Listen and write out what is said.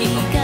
que